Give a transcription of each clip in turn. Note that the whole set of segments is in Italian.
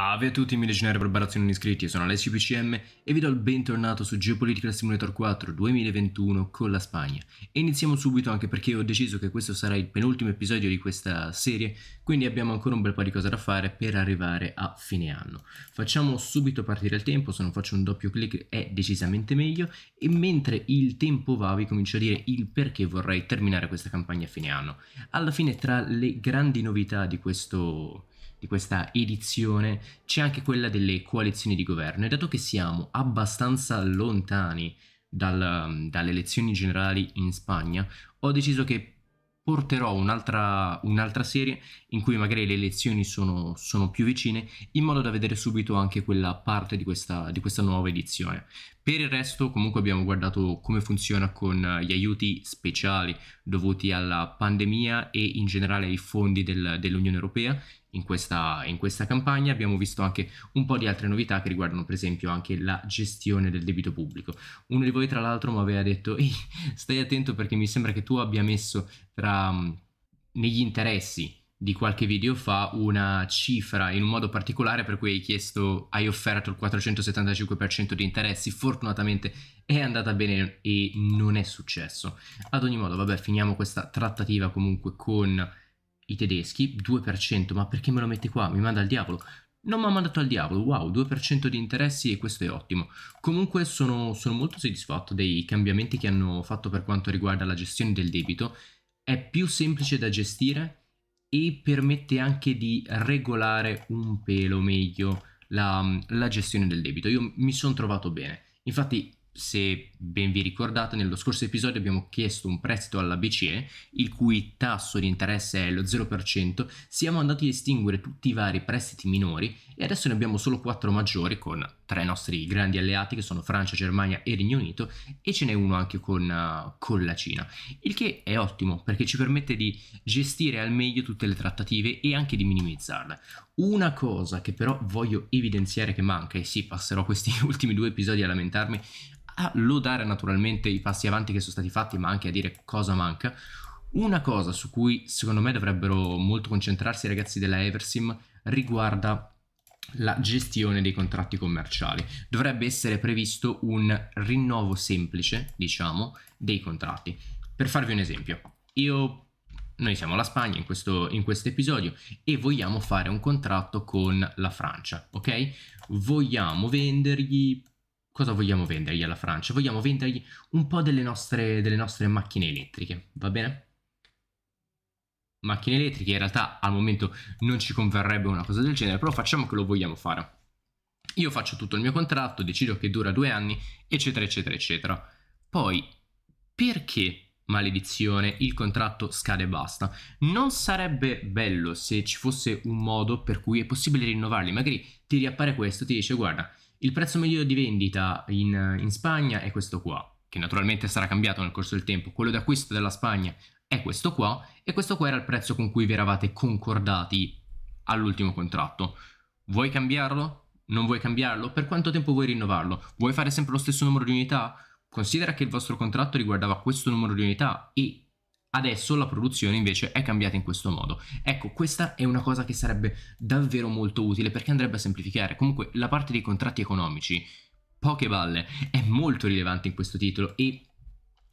Salve a tutti miei legionari non iscritti, sono Alessio PCM e vi do il bentornato su Geopolitical Simulator 4 2021 con la Spagna. E iniziamo subito anche perché ho deciso che questo sarà il penultimo episodio di questa serie, quindi abbiamo ancora un bel po' di cose da fare per arrivare a fine anno. Facciamo subito partire il tempo, se non faccio un doppio clic è decisamente meglio, e mentre il tempo va vi comincio a dire il perché vorrei terminare questa campagna a fine anno. Alla fine tra le grandi novità di questo di questa edizione c'è anche quella delle coalizioni di governo. E dato che siamo abbastanza lontani dal, dalle elezioni generali in Spagna ho deciso che porterò un'altra, un'altra serie in cui magari le elezioni sono, sono, più vicine in modo da vedere subito anche quella parte di questa, di questa nuova edizione per il resto comunque abbiamo guardato come funziona con gli aiuti speciali dovuti alla pandemia e in generale ai fondi del, dell'Unione Europea in questa, in questa, campagna. Abbiamo visto anche un po' di altre novità che riguardano per esempio anche la gestione del debito pubblico. Uno di voi tra l'altro mi aveva detto Ehi, stai attento perché mi sembra che tu abbia messo tra, negli interessi di qualche video fa una cifra in un modo particolare per cui hai chiesto hai offerto il 475% di interessi fortunatamente è andata bene e non è successo. Ad ogni modo vabbè finiamo questa trattativa comunque con i tedeschi 2% ma perché me lo metti qua? Mi manda al diavolo? Non mi ha mandato al diavolo, wow, 2% di interessi e questo è ottimo. Comunque sono, sono molto soddisfatto dei cambiamenti che hanno fatto per quanto riguarda la gestione del debito. È più semplice da gestire e permette anche di regolare un pelo meglio la, la gestione del debito. Io mi sono trovato bene. Infatti se ben vi ricordate, nello scorso episodio abbiamo chiesto un prestito alla BCE, il cui tasso di interesse è lo 0%, siamo andati a estinguere tutti i vari prestiti minori e adesso ne abbiamo solo 4 maggiori con tre nostri grandi alleati che sono Francia, Germania e Regno Unito e ce n'è uno anche con, uh, con la Cina, il che è ottimo perché ci permette di gestire al meglio tutte le trattative e anche di minimizzarle. Una cosa che però voglio evidenziare che manca, e sì, passerò questi ultimi due episodi a lamentarmi, a lodare naturalmente i passi avanti che sono stati fatti, ma anche a dire cosa manca. Una cosa su cui secondo me dovrebbero molto concentrarsi i ragazzi della Eversim riguarda la gestione dei contratti commerciali. Dovrebbe essere previsto un rinnovo semplice, diciamo, dei contratti. Per farvi un esempio, io noi siamo la Spagna in questo, in questo episodio e vogliamo fare un contratto con la Francia, ok? Vogliamo vendergli cosa vogliamo vendergli alla Francia? Vogliamo vendergli un po' delle nostre, delle nostre macchine elettriche, va bene? Macchine elettriche in realtà al momento non ci converrebbe una cosa del genere, però facciamo che lo vogliamo fare. Io faccio tutto il mio contratto, decido che dura due anni, eccetera, eccetera, eccetera. Poi, perché maledizione, il contratto scade e basta. Non sarebbe bello se ci fosse un modo per cui è possibile rinnovarli. Magari ti riappare questo, ti dice guarda, il prezzo medio di vendita in, in Spagna è questo qua, che naturalmente sarà cambiato nel corso del tempo. Quello d'acquisto della Spagna è questo qua e questo qua era il prezzo con cui vi eravate concordati all'ultimo contratto. Vuoi cambiarlo? Non vuoi cambiarlo? Per quanto tempo vuoi rinnovarlo? Vuoi fare sempre lo stesso numero di unità? Considera che il vostro contratto riguardava questo numero di unità e Adesso la produzione invece è cambiata in questo modo. Ecco, questa è una cosa che sarebbe davvero molto utile perché andrebbe a semplificare. Comunque la parte dei contratti economici, poche balle, è molto rilevante in questo titolo e,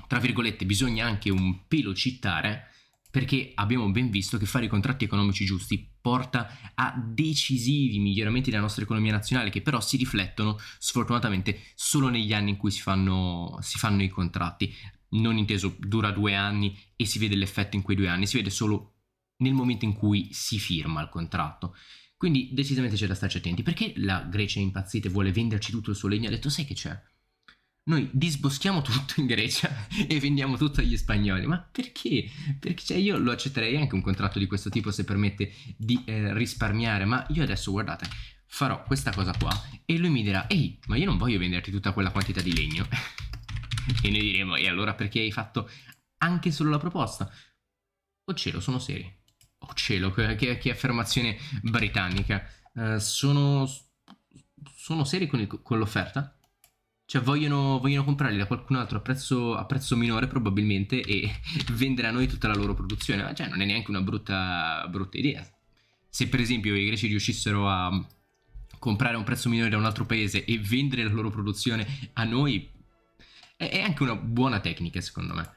tra virgolette, bisogna anche un pelo cittare perché abbiamo ben visto che fare i contratti economici giusti porta a decisivi miglioramenti della nostra economia nazionale che però si riflettono sfortunatamente solo negli anni in cui si fanno, si fanno i contratti non inteso dura due anni e si vede l'effetto in quei due anni, si vede solo nel momento in cui si firma il contratto. Quindi decisamente c'è da starci attenti. Perché la Grecia è impazzita e vuole venderci tutto il suo legno? Ha detto, sai che c'è? Noi disboschiamo tutto in Grecia e vendiamo tutto agli spagnoli. Ma perché? Perché cioè, io lo accetterei anche un contratto di questo tipo se permette di eh, risparmiare. Ma io adesso, guardate, farò questa cosa qua e lui mi dirà, ehi, ma io non voglio venderti tutta quella quantità di legno. e noi diremo, e allora perché hai fatto anche solo la proposta? Oh cielo, sono seri. Oh cielo, che, che affermazione britannica. Uh, sono, sono seri con, l'offerta? Cioè vogliono, vogliono, comprarli da qualcun altro a prezzo, a prezzo, minore probabilmente e vendere a noi tutta la loro produzione. Cioè non è neanche una brutta, brutta idea. Se per esempio i greci riuscissero a comprare a un prezzo minore da un altro paese e vendere la loro produzione a noi è, anche una buona tecnica secondo me.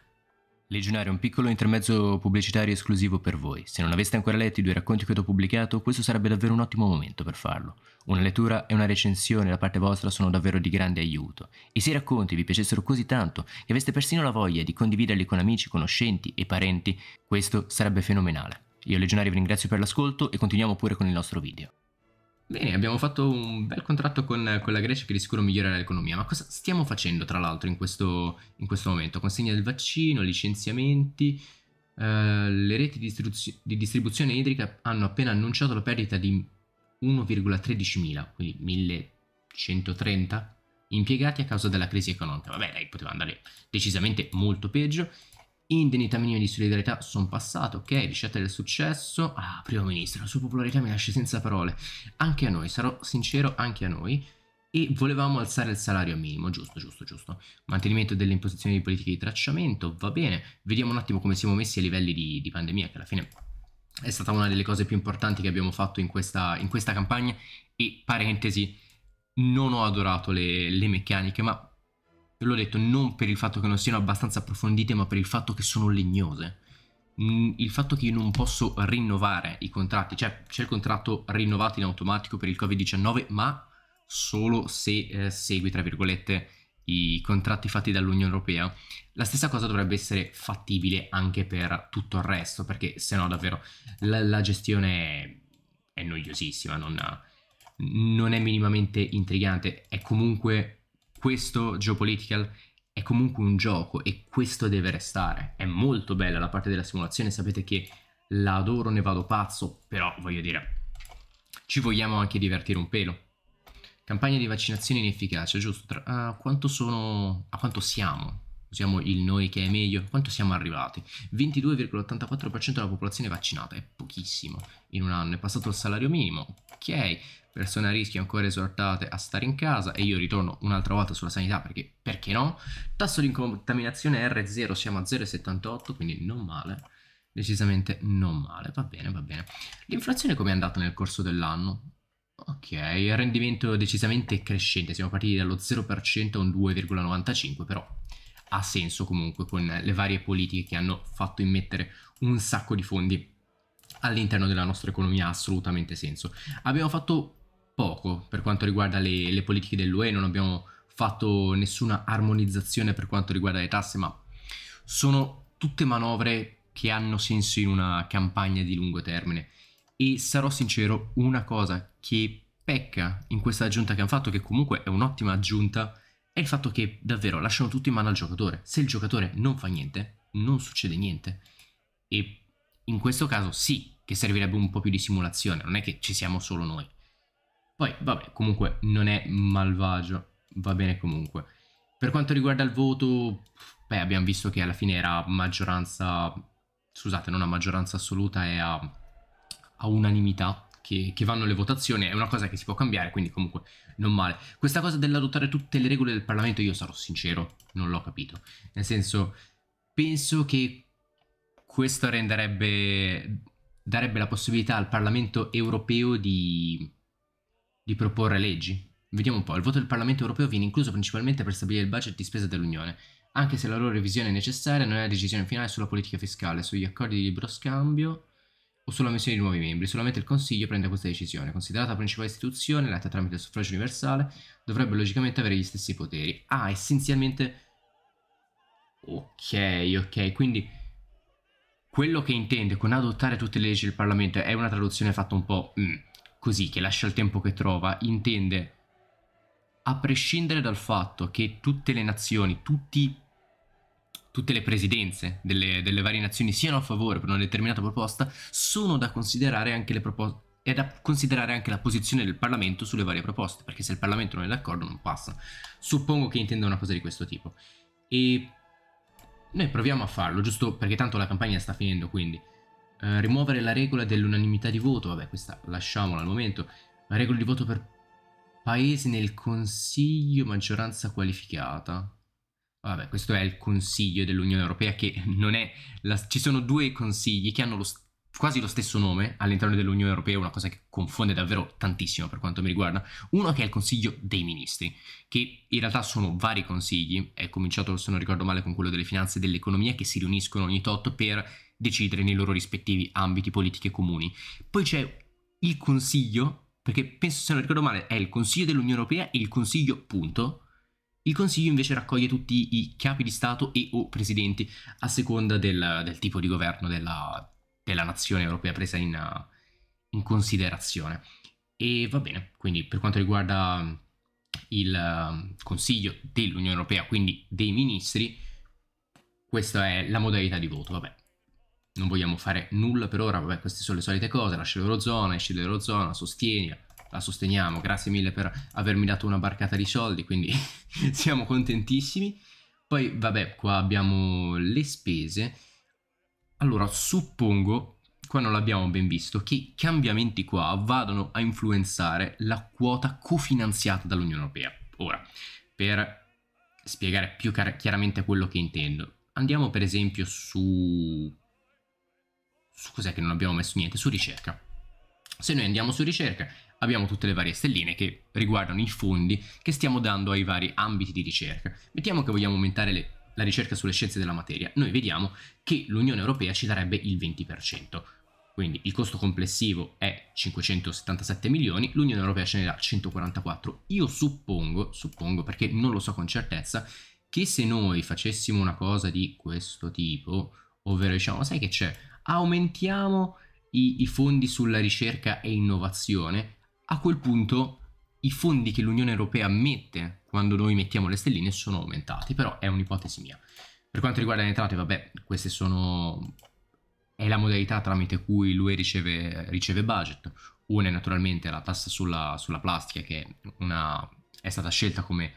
Legionario, un piccolo intermezzo pubblicitario esclusivo per voi. Se non aveste ancora letto i due racconti che ho pubblicato, questo sarebbe davvero un ottimo momento per farlo. Una lettura e una recensione da parte vostra sono davvero di grande aiuto. E se i racconti vi piacessero così tanto che aveste persino la voglia di condividerli con amici, conoscenti e parenti, questo sarebbe fenomenale. Io Legionario vi ringrazio per l'ascolto e continuiamo pure con il nostro video. Bene, abbiamo fatto un bel contratto con, con, la Grecia che di sicuro migliorerà l'economia, ma cosa stiamo facendo tra l'altro in questo, in questo momento? Consegna del vaccino, licenziamenti, eh, le reti di, distribu- di, distribuzione idrica hanno appena annunciato la perdita di 1,13 mila, quindi 1130 impiegati a causa della crisi economica. Vabbè, dai, poteva andare decisamente molto peggio Indennità minima di solidarietà sono passato, ok, ricetta del successo. Ah, primo ministro, la sua popolarità mi lascia senza parole. Anche a noi, sarò sincero, anche a noi. E volevamo alzare il salario minimo, giusto, giusto, giusto. Mantenimento delle imposizioni di politiche di tracciamento, va bene. Vediamo un attimo come siamo messi a livelli di, di pandemia, che alla fine è stata una delle cose più importanti che abbiamo fatto in questa, in questa campagna. E parentesi, non ho adorato le, le meccaniche, ma l'ho detto non per il fatto che non siano abbastanza approfondite, ma per il fatto che sono legnose. Il fatto che io non posso rinnovare i contratti, cioè c'è il contratto rinnovato in automatico per il Covid-19, ma solo se eh, segui, tra virgolette, i contratti fatti dall'Unione Europea. La stessa cosa dovrebbe essere fattibile anche per tutto il resto, perché se no davvero la, la gestione è noiosissima, non, non è minimamente intrigante, è comunque questo geopolitical è comunque un gioco e questo deve restare. È molto bella la parte della simulazione, sapete che la adoro, ne vado pazzo, però voglio dire, ci vogliamo anche divertire un pelo. Campagna di vaccinazione inefficace, giusto? Tra, uh, quanto sono, a quanto siamo? Usiamo il noi che è meglio. Quanto siamo arrivati? 22,84% della popolazione vaccinata, è pochissimo. In un anno è passato il salario minimo. Ok, persone a rischio ancora esortate a stare in casa e io ritorno un'altra volta sulla sanità perché, perché no? Tasso di contaminazione R0 siamo a 0,78 quindi non male, decisamente non male, va bene, va bene. L'inflazione come è andata nel corso dell'anno? Ok, il rendimento decisamente crescente, siamo partiti dallo 0% a un 2,95 però ha senso comunque con le varie politiche che hanno fatto immettere un sacco di fondi all'interno della nostra economia ha assolutamente senso. Abbiamo fatto poco per quanto riguarda le, le politiche dell'UE, non abbiamo fatto nessuna armonizzazione per quanto riguarda le tasse, ma sono tutte manovre che hanno senso in una campagna di lungo termine. E sarò sincero, una cosa che pecca in questa aggiunta che hanno fatto, che comunque è un'ottima aggiunta, è il fatto che davvero lasciano tutto in mano al giocatore. Se il giocatore non fa niente, non succede niente. E in questo caso sì che servirebbe un po' più di simulazione, non è che ci siamo solo noi. Poi, vabbè, comunque non è malvagio, va bene comunque. Per quanto riguarda il voto, beh, abbiamo visto che alla fine era maggioranza, scusate, non a maggioranza assoluta, è a, a unanimità che, che, vanno le votazioni, è una cosa che si può cambiare, quindi comunque non male. Questa cosa dell'adottare tutte le regole del Parlamento, io sarò sincero, non l'ho capito. Nel senso, penso che questo renderebbe, darebbe la possibilità al Parlamento europeo di di proporre leggi. Vediamo un po', il voto del Parlamento europeo viene incluso principalmente per stabilire il budget di spesa dell'Unione, anche se la loro revisione è necessaria, non è la decisione finale sulla politica fiscale, sugli accordi di libero scambio o sulla missione di nuovi membri, solamente il Consiglio prende questa decisione. Considerata la principale istituzione, eletta tramite il suffragio universale, dovrebbe logicamente avere gli stessi poteri. Ah, essenzialmente... Ok, ok, quindi quello che intende con adottare tutte le leggi del Parlamento è una traduzione fatta un po'... Mm così, che lascia il tempo che trova, intende, a prescindere dal fatto che tutte le nazioni, tutti, tutte le presidenze delle, delle varie nazioni siano a favore per una determinata proposta, sono da considerare anche le proposte è da considerare anche la posizione del Parlamento sulle varie proposte, perché se il Parlamento non è d'accordo non passa. Suppongo che intenda una cosa di questo tipo. E noi proviamo a farlo, giusto perché tanto la campagna sta finendo, quindi eh, rimuovere la regola dell'unanimità di voto, vabbè questa lasciamola al momento, la regola di voto per paesi nel consiglio maggioranza qualificata. Vabbè, questo è il consiglio dell'Unione Europea che non è... La, ci sono due consigli che hanno lo, quasi lo stesso nome all'interno dell'Unione Europea, una cosa che confonde davvero tantissimo per quanto mi riguarda. Uno che è il Consiglio dei Ministri, che in realtà sono vari consigli, è cominciato se non ricordo male con quello delle finanze e dell'economia, che si riuniscono ogni tot per decidere nei loro rispettivi ambiti politiche comuni. Poi c'è il Consiglio, perché penso se non ricordo male è il Consiglio dell'Unione Europea e il Consiglio punto. Il Consiglio invece raccoglie tutti i capi di Stato e o presidenti a seconda del, del tipo di governo della, della nazione europea presa in, in, considerazione. E va bene, quindi per quanto riguarda il Consiglio dell'Unione Europea, quindi dei ministri, questa è la modalità di voto, vabbè. Non vogliamo fare nulla per ora, vabbè, queste sono le solite cose, lascia l'Eurozona, esci dall'Eurozona, sostieni, la sosteniamo, grazie mille per avermi dato una barcata di soldi, quindi siamo contentissimi. Poi, vabbè, qua abbiamo le spese. Allora, suppongo, qua non l'abbiamo ben visto, che i cambiamenti qua vadano a influenzare la quota cofinanziata dall'Unione Europea. Ora, per spiegare più chiaramente quello che intendo, andiamo per esempio su... su cos'è che non abbiamo messo niente? Su ricerca. Se noi andiamo su ricerca, abbiamo tutte le varie stelline che riguardano i fondi che stiamo dando ai vari ambiti di ricerca. Mettiamo che vogliamo aumentare le, la ricerca sulle scienze della materia, noi vediamo che l'Unione Europea ci darebbe il 20%. Quindi il costo complessivo è 577 milioni, l'Unione Europea ce ne dà 144. Io suppongo, suppongo perché non lo so con certezza, che se noi facessimo una cosa di questo tipo, ovvero diciamo, sai che c'è, aumentiamo i, i fondi sulla ricerca e innovazione, a quel punto i fondi che l'Unione Europea mette quando noi mettiamo le stelline sono aumentati, però è un'ipotesi mia. Per quanto riguarda le entrate, vabbè, queste sono... è la modalità tramite cui l'UE riceve, riceve budget. Una è naturalmente la tassa sulla, sulla plastica, che una... è stata scelta come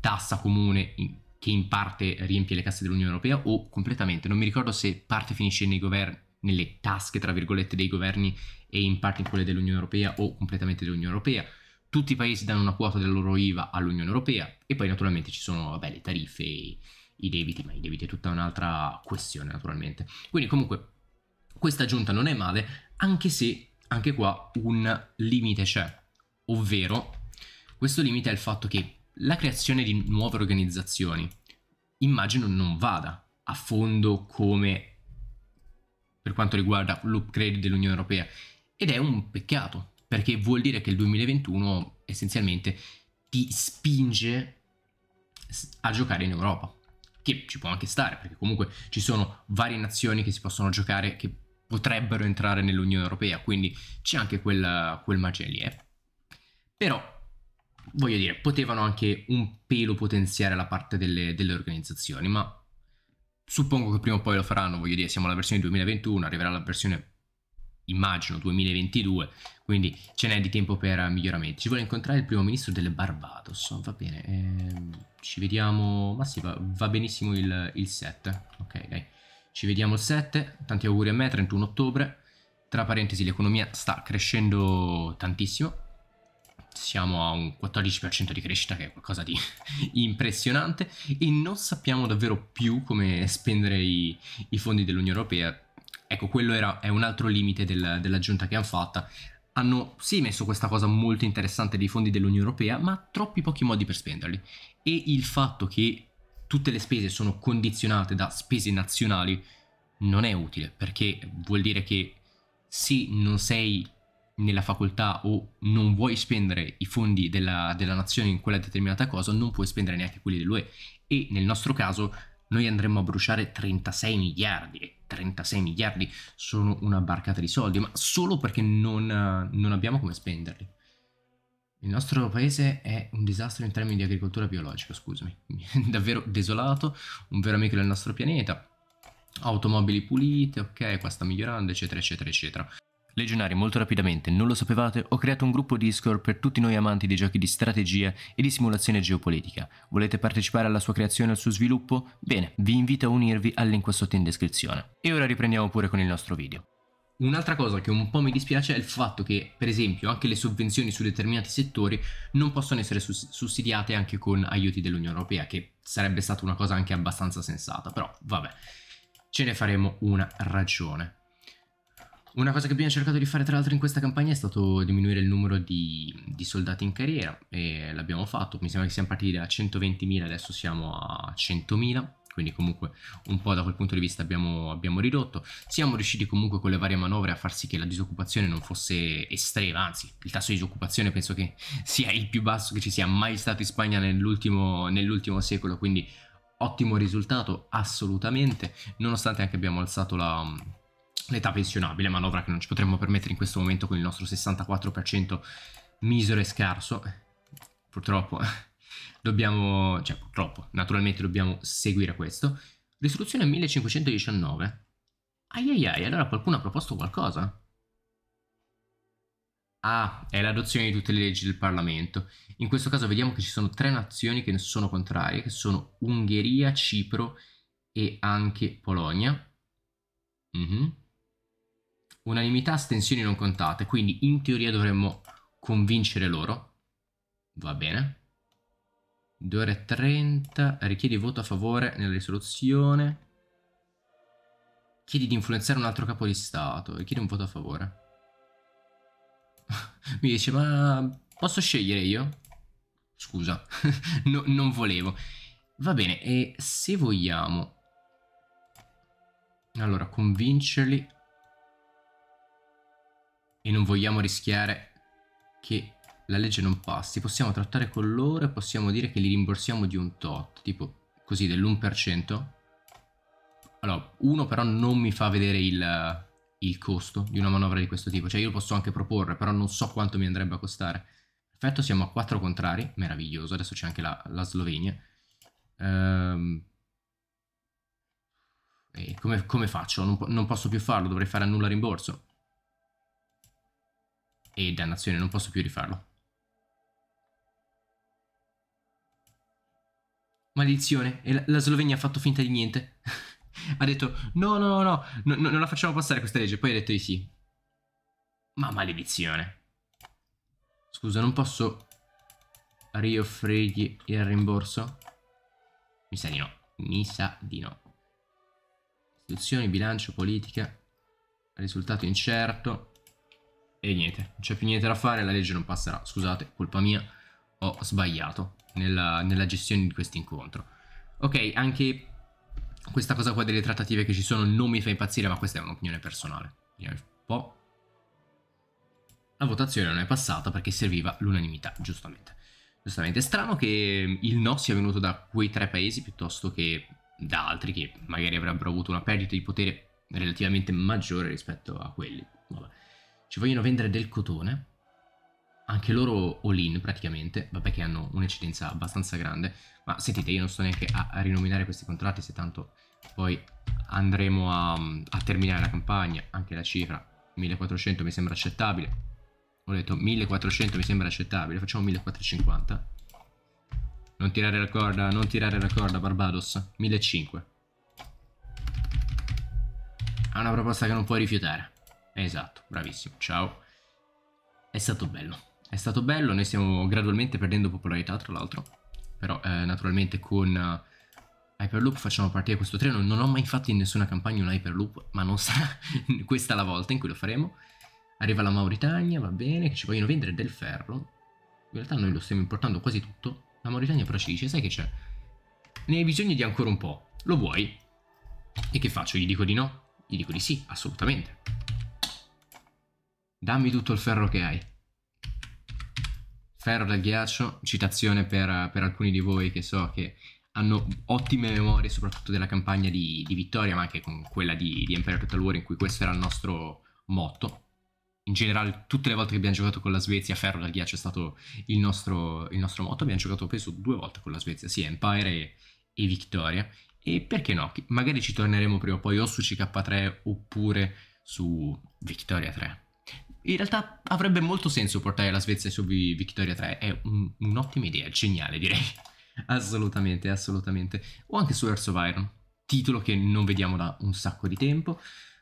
tassa comune in... che in parte riempie le casse dell'Unione Europea o completamente. Non mi ricordo se parte finisce nei governi nelle tasche, tra virgolette, dei governi e in parte in quelle dell'Unione Europea o completamente dell'Unione Europea. Tutti i paesi danno una quota della loro IVA all'Unione Europea e poi naturalmente ci sono vabbè, le tariffe, i, i debiti, ma i debiti è tutta un'altra questione naturalmente. Quindi comunque questa aggiunta non è male, anche se anche qua un limite c'è, ovvero questo limite è il fatto che la creazione di nuove organizzazioni immagino non vada a fondo come per quanto riguarda l'upgrade dell'Unione Europea ed è un peccato perché vuol dire che il 2021 essenzialmente ti spinge a giocare in Europa che ci può anche stare perché comunque ci sono varie nazioni che si possono giocare che potrebbero entrare nell'Unione Europea quindi c'è anche quel, quel margine lì eh. però voglio dire potevano anche un pelo potenziare la parte delle, delle organizzazioni ma Suppongo che prima o poi lo faranno, voglio dire, siamo alla versione 2021, arriverà la versione, immagino, 2022, quindi ce n'è di tempo per miglioramenti. Ci vuole incontrare il primo ministro delle Barbados, va bene, ehm, ci vediamo, ma sì, va, va benissimo il, il 7, ok, dai. Ci vediamo il 7, tanti auguri a me, 31 ottobre. Tra parentesi, l'economia sta crescendo tantissimo, siamo a un 14% di crescita che è qualcosa di impressionante e non sappiamo davvero più come spendere i, i fondi dell'Unione Europea. Ecco, quello era, è un altro limite del, dell'aggiunta che hanno fatta. Hanno sì messo questa cosa molto interessante dei fondi dell'Unione Europea, ma troppi pochi modi per spenderli. E il fatto che tutte le spese sono condizionate da spese nazionali non è utile, perché vuol dire che se non sei nella facoltà o non vuoi spendere i fondi della, della nazione in quella determinata cosa, non puoi spendere neanche quelli dell'UE. E nel nostro caso noi andremmo a bruciare 36 miliardi e 36 miliardi sono una barcata di soldi, ma solo perché non, non abbiamo come spenderli. Il nostro paese è un disastro in termini di agricoltura biologica, scusami. Davvero desolato, un vero amico del nostro pianeta. Automobili pulite, ok, qua sta migliorando, eccetera, eccetera, eccetera. Legionari, molto rapidamente, non lo sapevate, ho creato un gruppo Discord per tutti noi amanti dei giochi di strategia e di simulazione geopolitica. Volete partecipare alla sua creazione e al suo sviluppo? Bene, vi invito a unirvi al link qua sotto in descrizione. E ora riprendiamo pure con il nostro video. Un'altra cosa che un po' mi dispiace è il fatto che, per esempio, anche le sovvenzioni su determinati settori non possono essere sussidiate anche con aiuti dell'Unione Europea, che sarebbe stata una cosa anche abbastanza sensata, però vabbè, ce ne faremo una ragione. Una cosa che abbiamo cercato di fare tra l'altro in questa campagna è stato diminuire il numero di, di soldati in carriera e l'abbiamo fatto, mi sembra che siamo partiti da 120.000, adesso siamo a 100.000 quindi comunque un po' da quel punto di vista abbiamo, abbiamo, ridotto. Siamo riusciti comunque con le varie manovre a far sì che la disoccupazione non fosse estrema, anzi il tasso di disoccupazione penso che sia il più basso che ci sia mai stato in Spagna nell'ultimo, nell'ultimo secolo, quindi ottimo risultato assolutamente, nonostante anche abbiamo alzato la, l'età pensionabile, manovra che non ci potremmo permettere in questo momento con il nostro 64% misero e scarso, purtroppo dobbiamo, cioè purtroppo, naturalmente dobbiamo seguire questo. Risoluzione 1519. Ai ai ai, allora qualcuno ha proposto qualcosa? Ah, è l'adozione di tutte le leggi del Parlamento. In questo caso vediamo che ci sono tre nazioni che ne sono contrarie, che sono Ungheria, Cipro e anche Polonia. Mm-hmm. Unanimità, astensioni non contate, quindi in teoria dovremmo convincere loro. Va bene. 2 ore e 30. Richiedi voto a favore nella risoluzione. Chiedi di influenzare un altro capo di Stato. Richiedi un voto a favore. Mi dice, ma posso scegliere io? Scusa, no, non volevo. Va bene, e se vogliamo... Allora, convincerli... E non vogliamo rischiare che la legge non passi, possiamo trattare con loro e possiamo dire che li rimborsiamo di un tot, tipo così dell'1%. Allora, uno però non mi fa vedere il, il costo di una manovra di questo tipo, cioè io posso anche proporre, però non so quanto mi andrebbe a costare. Perfetto, siamo a 4 contrari, meraviglioso, adesso c'è anche la, la Slovenia. Ehm... Come, come faccio? Non, non posso più farlo, dovrei fare annulla rimborso. E dannazione, non posso più rifarlo. Maledizione. E la, la Slovenia ha fatto finta di niente. ha detto no, no, no, no, no, non la facciamo passare questa legge. Poi ha detto di sì. Ma maledizione. Scusa, non posso rioffrirgli il rimborso? Mi sa di no. Mi sa di no. Istituzioni, bilancio, politica. Risultato incerto. E niente, non c'è più niente da fare, la legge non passerà. Scusate, colpa mia, ho sbagliato nella, nella gestione di questo incontro. Ok, anche questa cosa qua delle trattative che ci sono non mi fa impazzire, ma questa è un'opinione personale. Vediamo un po'. La votazione non è passata perché serviva l'unanimità, giustamente. Giustamente, è strano che il no sia venuto da quei tre paesi piuttosto che da altri che magari avrebbero avuto una perdita di potere relativamente maggiore rispetto a quelli. Vabbè. Ci vogliono vendere del cotone, anche loro all-in praticamente, vabbè che hanno un'eccedenza abbastanza grande, ma sentite io non sto neanche a, rinominare questi contratti se tanto poi andremo a, a, terminare la campagna, anche la cifra 1400 mi sembra accettabile, ho detto 1400 mi sembra accettabile, facciamo 1450, non tirare la corda, non tirare la corda Barbados, 1500, è una proposta che non puoi rifiutare, esatto, bravissimo, ciao, è stato bello. È stato bello, noi stiamo gradualmente perdendo popolarità tra l'altro, però eh, naturalmente con uh, Hyperloop facciamo partire questo treno, non ho mai fatto in nessuna campagna un Hyperloop, ma non sarà questa la volta in cui lo faremo. Arriva la Mauritania, va bene, che ci vogliono vendere del ferro, in realtà noi lo stiamo importando quasi tutto, la Mauritania però ci dice, sai che c'è? Ne hai bisogno di ancora un po', lo vuoi? E che faccio? Gli dico di no? Gli dico di sì, assolutamente. Dammi tutto il ferro che hai. Ferro del ghiaccio, citazione per, per, alcuni di voi che so che hanno ottime memorie soprattutto della campagna di, di Vittoria, ma anche con quella di, di Empire Total War in cui questo era il nostro motto. In generale, tutte le volte che abbiamo giocato con la Svezia, Ferro del ghiaccio è stato il nostro, il nostro motto. Abbiamo giocato, penso, due volte con la Svezia, sia Empire e, e Victoria. E perché no? Magari ci torneremo prima o poi o su CK3 oppure su Victoria 3 in realtà avrebbe molto senso portare la Svezia su Victoria 3, è un, un'ottima idea, geniale direi. assolutamente, assolutamente. O anche su Earth of Iron, titolo che non vediamo da un sacco di tempo.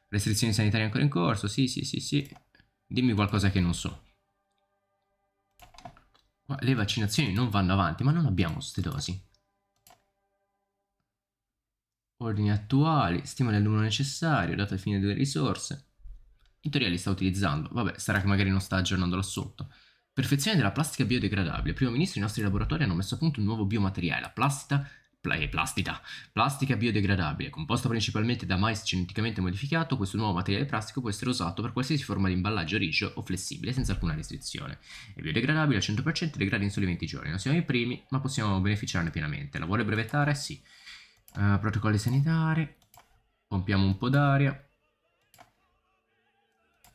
Restrizioni sanitarie ancora in corso, sì, sì, sì, sì. Dimmi qualcosa che non so. le vaccinazioni non vanno avanti, ma non abbiamo queste dosi. Ordini attuali, stimoli il numero necessario, dato il fine delle risorse. In teoria li sta utilizzando, vabbè, sarà che magari non sta aggiornando là sotto. Perfezione della plastica biodegradabile. Primo ministro, i nostri laboratori hanno messo a punto un nuovo biomateriale, la plastita eh, plastica, plastica biodegradabile, composta principalmente da mais geneticamente modificato, questo nuovo materiale plastico può essere usato per qualsiasi forma di imballaggio rigido o flessibile, senza alcuna restrizione. È biodegradabile al 100% e degrada in soli 20 giorni. Non siamo i primi, ma possiamo beneficiarne pienamente. La vuole brevettare? Sì. Uh, protocolli sanitari. Pompiamo un po' d'aria.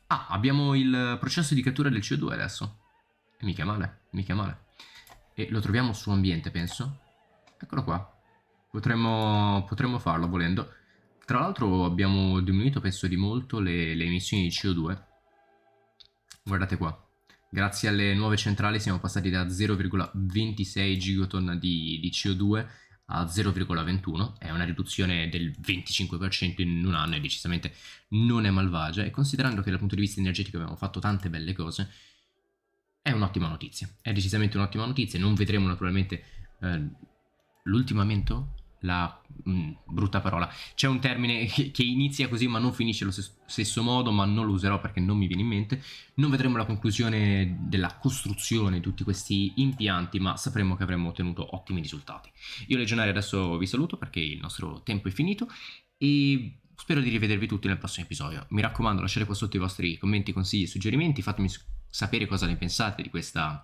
Ah, abbiamo il processo di cattura del CO2 adesso. Mica male, mica male. E lo troviamo su ambiente, penso. Eccolo qua. Potremmo, potremmo farlo volendo. Tra l'altro abbiamo diminuito, penso, di molto le, le emissioni di CO2. Guardate qua. Grazie alle nuove centrali siamo passati da 0,26 gigaton di, di CO2 a 0,21, è una riduzione del 25% in un anno e decisamente non è malvagia e considerando che dal punto di vista energetico abbiamo fatto tante belle cose, è un'ottima notizia, è decisamente un'ottima notizia, non vedremo naturalmente eh, l'ultimamento la mh, mm, brutta parola. C'è un termine che, inizia così ma non finisce allo stesso modo, ma non lo userò perché non mi viene in mente. Non vedremo la conclusione della costruzione di tutti questi impianti, ma sapremo che avremo ottenuto ottimi risultati. Io Legionario adesso vi saluto perché il nostro tempo è finito e spero di rivedervi tutti nel prossimo episodio. Mi raccomando, lasciate qua sotto i vostri commenti, consigli e suggerimenti, fatemi sapere cosa ne pensate di questa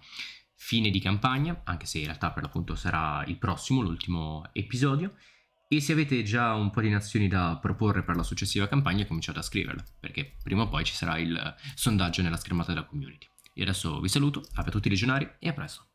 fine di campagna, anche se in realtà per l'appunto sarà il prossimo, l'ultimo episodio. E se avete già un po' di nazioni da proporre per la successiva campagna, cominciate a scriverle, perché prima o poi ci sarà il sondaggio nella schermata della community. Io adesso vi saluto, a tutti i legionari e a presto.